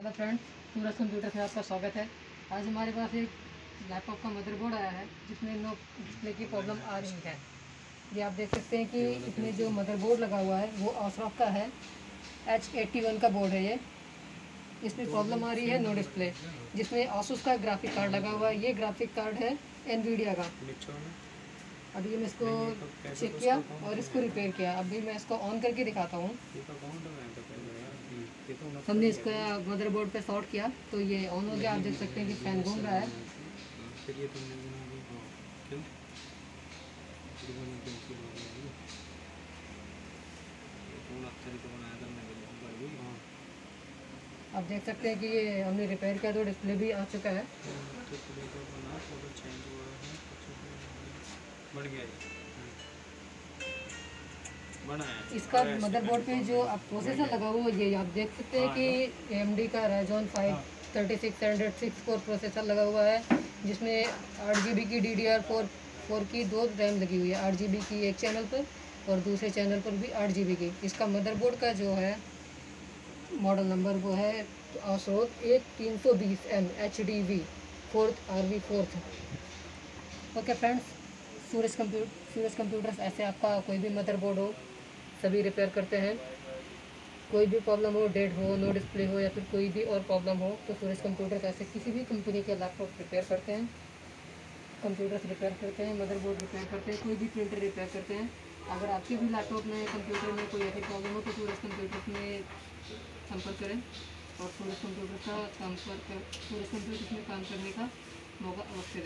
Hello friends, Suraj computer से आपका स्वागत है। आज हमारे पास एक लैपटॉप का मदरबोर्ड आया है, जिसमें नो डिस्प्ले की प्रॉब्लम आ रही है। ये आप देख सकते हैं कि इसमें जो मदरबोर्ड लगा हुआ है, वो आसरफ का है। एच एट्टी वन का बोर्ड है ये। इसमें प्रॉब्लम आ रही है नो डिस्प्ले, जिसमें आसूस का ग्राफिक कार्ड लगा हुआ है। ये ग्राफिक कार्ड है एनवीडिया का। अभी मैं इसको चेक किया और इसको रिपेयर किया। अभी मैं इसको ऑन करके दिखाता हूँ। हमने इसका मदरबोर्ड पे शॉर्ट किया तो ये ऑन हो गया। आप देख सकते हैं कि फ़ैन घूम रहा है। आप देख सकते हैं कि ये हमने रिपेयर किया तो डिस्प्ले भी आ चुका है। इसका मदरबोर्ड पे जो आप प्रोसेसर लगा हुआ है ये आप देख सकते हैं कि एम का Ryzen five thirty six hundred six four processor लगा हुआ है जिसमें आठ जी बी की D D R four four की दो रैम लगी हुई है आठ जी बी की एक चैनल पर और दूसरे चैनल पर भी आठ जी बी की। इसका मदरबोर्ड का जो है मॉडल नंबर वो है स्रोत एक तीन सौ बीस M H D V fourth R V fourth okay friends Suraj computer Suraj computers ऐसे आपका कोई भी मदरबोर्ड हो सभी रिपेयर करते हैं। कोई भी प्रॉब्लम हो डेड हो नो डिस्प्ले हो या फिर कोई भी और प्रॉब्लम हो तो सूरज कंप्यूटर ऐसे किसी भी कंपनी के लैपटॉप रिपेयर करते हैं। कंप्यूटर्स रिपेयर करते हैं मदरबोर्ड रिपेयर करते हैं, कोई भी प्रिंटर रिपेयर करते हैं। अगर आपके भी लैपटॉप में कंप्यूटर में कोई ऐसी प्रॉब्लम हो तो सूरज कंप्यूटर्स में संपर्क करें और सूरज कंप्यूटर का संपर्क सूरज कंप्यूटर्स में काम करने का मौका अवश्य